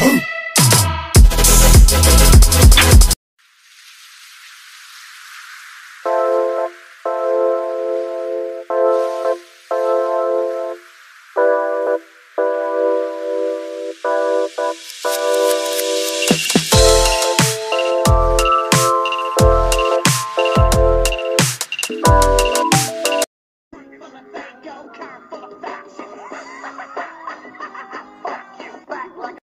Two.